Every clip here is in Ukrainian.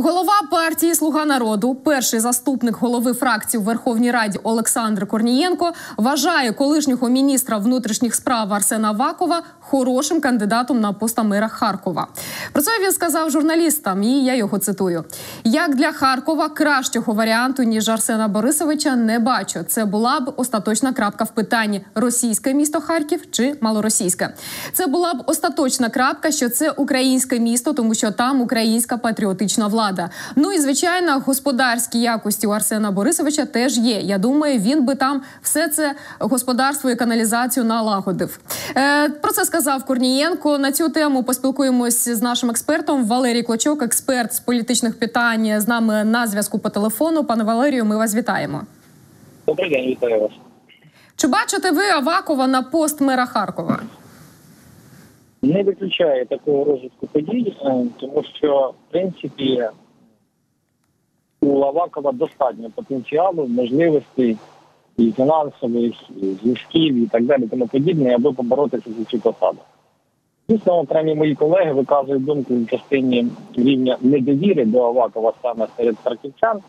Голова партії Слуга народу, перший заступник голови фракції в Верховній Раді Олександр Корнієнко, вважає колишнього міністра внутрішніх справ Арсена Авакова хорошим кандидатом на поста мера Харкова. Про це він сказав журналістам, і я його цитую: як для Харкова кращого варіанту ніж Арсена Борисовича не бачу. Це була б остаточна крапка в питанні: російське місто Харків чи малоросійське. Це була б остаточна крапка, що це українське місто, тому що там українська патріотична влада. Ну і звичайно, господарські якості у Арсена Борисовича теж є. Я думаю, він би там все це господарство і каналізацію налагодив. Е, Про це сказав Корнієнко. На цю тему поспілкуємось з нашим експертом Валерій Клочок, експерт з політичних питань з нами на зв'язку по телефону. Пане Валерію, ми вас вітаємо. Добрий день, вітаю вас. Чи бачите ви Авакова на пост мера Харкова? Не виключає такого розвитку подій, е, тому що в принципі у Лавакова достатньо потенціалу, можливостей і фінансових, і зв'язків, і так далі, тому подібне, аби поборотися за цю посаду. Звісно, окремі мої колеги виказують думку в частині рівня недовіри до Авакова саме серед харківчан,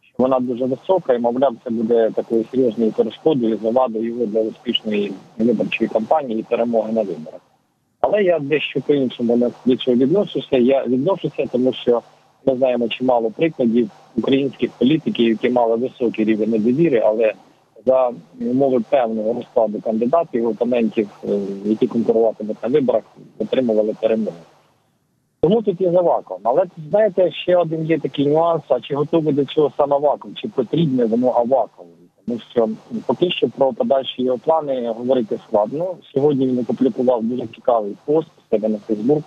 що вона дуже висока, і мовляв, це буде такою серйозною перешкодою завадою його для успішної виборчої кампанії і перемоги на виборах. Але я дещо по-іншому до цього відношуся. Я відношуся, тому що ми знаємо чимало прикладів українських політиків, які мали високий рівень недовіри, але за умови певного розкладу кандидатів, опонентів, е, які конкуруватимуть на виборах, отримували перемоги. Тому тут є за вакуум. Але знаєте, ще один є такий нюанс: а чи готовий до цього саме вакуум, чи потрібне воно авакум? Тому що поки що про подальші його плани говорити складно. Сьогодні він опублікував дуже цікавий пост себе на Фейсбук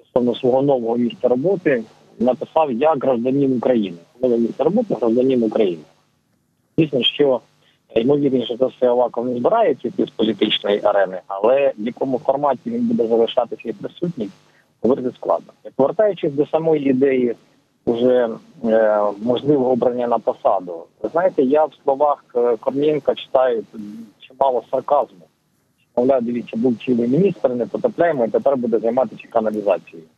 стосовно свого нового місця роботи. Написав як гражданин України. Нове місце роботи гражданин України. Звісно, що ймовірніше за все Аваков не збирається з політичної арени, але в якому форматі він буде залишатися і присутній, говорити складно. Повертаючись до самої ідеї уже е, можливого обрання на посаду, ви знаєте, я в словах е, Корнієнка читаю чимало сарказму. Мовляв, дивіться, був цілий міністр, не потопляємо, і тепер буде займатися каналізацією.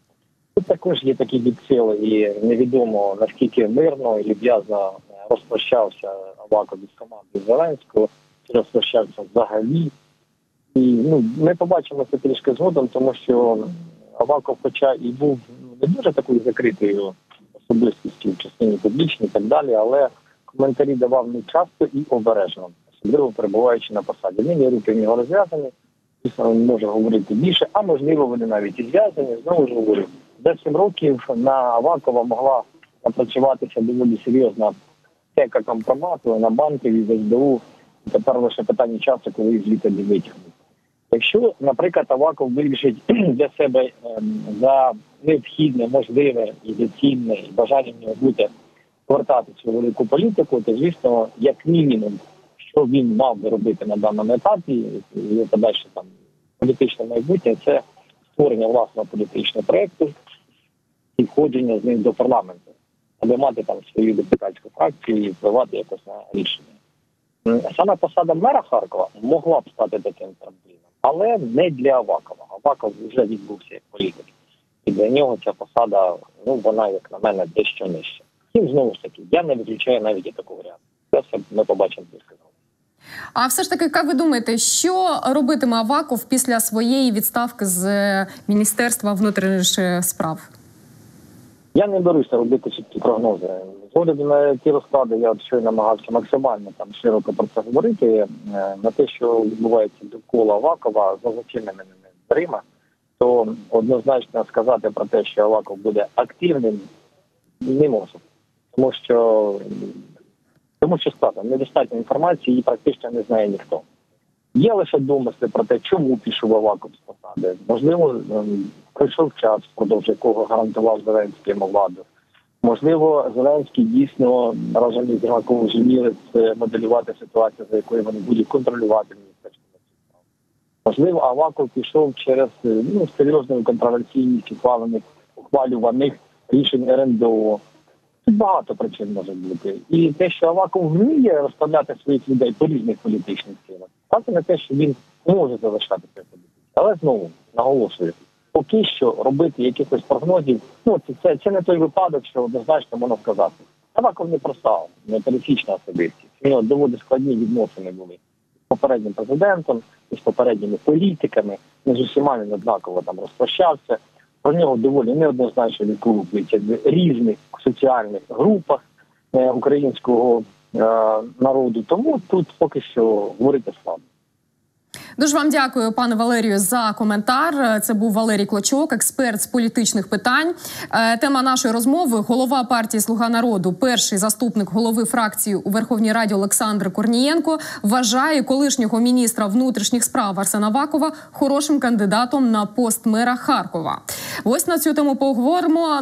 Тут також є такі відсили, і невідомо наскільки мирно і в'язно розпрощався Аваков із команди Зеленського, чи розпрощався взагалі. І ну, ми побачимо це трішки згодом, тому що Аваков, хоча і був не дуже такою закритою особистістю в частині публічній і так далі, але коментарі давав не часто і обережно, особливо перебуваючи на посаді. Нині руки в нього розв'язані, він може говорити більше, а можливо, вони навіть і зв'язані. Знову ж говорю, за 7 років на Авакова могла напрацюватися доволі серйозна тека компромату на банків і в СБУ. Тепер лише питання часу, коли їх звідти витягнуть. Якщо, наприклад, Аваков вирішить для себе ем, за необхідне, можливе і доцільне і бажання в нього бути повертатися у велику політику, то звісно, як мінімум, що він мав би робити на даному етапі, і подальше там політичне майбутнє, це створення власного політичного проєкту і входження з ним до парламенту, аби мати там свою депутатську фракцію і впливати якось на рішення. Саме посада мера Харкова могла б стати таким трампліном, але не для Авакова. Аваков вже відбувся як політик. І для нього ця посада, ну вона, як на мене, дещо нижча. Втім, знову ж таки, я не виключаю навіть і таку варіанту. Це все ми побачимо після. А все ж таки, як ви думаєте, що робитиме Аваков після своєї відставки з Міністерства внутрішніх справ? Я не беруся робити чіткі прогнози. З на ті розклади, я щойно намагався максимально там широко про це говорити. Е, на те, що відбувається довкола Авакова за зачиненими дверима, то однозначно сказати про те, що Аваков буде активним, не можу. Тому що тому що складно, недостатньо інформації, її практично не знає ніхто. Є лише домисли про те, чому пішов Аваков з посади. Можливо, ем, пройшов час, впродовж якого гарантував Зеленський владу. Можливо, Зеленський дійсно разом із Єрмаковим зуміли моделювати ситуацію, за якою вони будуть контролювати міністерство. Можливо, Аваков пішов через ну, серйозну контроверсійність ухвалених ухвалюваних рішень РНДО. Тут багато причин може бути. І те, що Аваков вміє розставляти своїх людей по різних політичних силах, це не те, що він може залишатися політичним. Але знову наголошую, поки що робити якихось прогнозів. Ну це це, це не той випадок, що однозначно можна сказати. Аваков не проста, не пересічна особистість. У нього доволі складні відносини були з попереднім президентом, і з попередніми політиками. Не з усіма він однаково там розпрощався. Про нього доволі неоднозначно відгукуються в різних соціальних групах е, українського народу. Тому тут поки що говорити складно. Дуже вам дякую, пане Валерію, за коментар. Це був Валерій Клочок, експерт з політичних питань. Е, Тема нашої розмови: голова партії Слуга народу, перший заступник голови фракції у Верховній Раді Олександр Корнієнко, вважає колишнього міністра внутрішніх справ Арсена Вакова хорошим кандидатом на пост мера Харкова. Ось на цю тему поговоримо.